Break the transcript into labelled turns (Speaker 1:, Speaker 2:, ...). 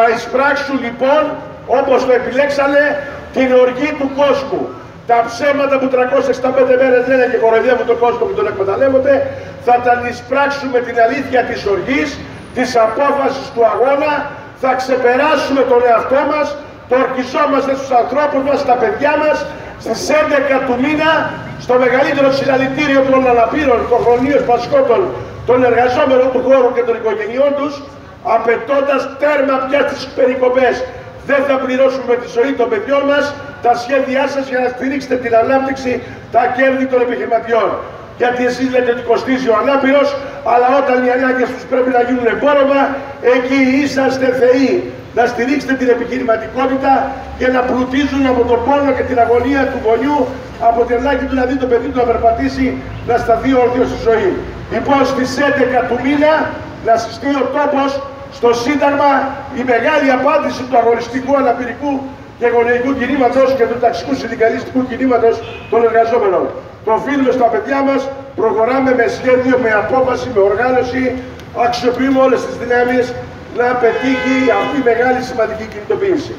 Speaker 1: Θα εισπράξουν λοιπόν, όπως το επιλέξανε, την οργή του κόσμου. Τα ψέματα που 365 μέρες λένε και κοροϊδεύουν τον κόσμο που τον εκμεταλλεύονται, θα τα εισπράξουμε την αλήθεια της οργής, της απόφασης του αγώνα, θα ξεπεράσουμε τον εαυτό μας, το ορκιζόμαστε στους ανθρώπους μας, στα παιδιά μας, στις 11 του μήνα, στο μεγαλύτερο συλλαλητήριο των αναπήρων, των χρονίων πασχότων, των εργαζόμενων του χώρου και των οικογενειών τους, απαιτώντας τέρμα πια στις περικοπές. Δεν θα πληρώσουμε τη ζωή των παιδιών μας, τα σχέδιά σας για να στηρίξετε την ανάπτυξη, τα κέρδη των επιχειρηματιών. Γιατί εσείς λέτε ότι κοστίζει ο ανάπηρος, αλλά όταν οι ανάγκες τους πρέπει να γίνουν εμπόρευμα, εκεί είσαστε θεοί. Να στηρίξετε την επιχειρηματικότητα και να πλουτίζουν από τον πόνο και την αγωνία του γονιού από την ανάγκη του να δει το παιδί του να περπατήσει, να σταθεί όρθιος στη ζωή. Λοιπόν, στις 11 του μήνα να συστεί ο τόπος στο Σύνταγμα η μεγάλη απάντηση του αγοριστικού αναπηρικού και γονεϊκού κινήματος και του ταξικού συνδικαλιστικού κινήματος των εργαζόμενων. Το οφείλουμε στα παιδιά μας, προχωράμε με σχέδιο, με απόφαση, με οργάνωση, αξιοποιούμε όλες τις δυνάμεις να πετύχει αυτή η μεγάλη σημαντική κινητοποίηση.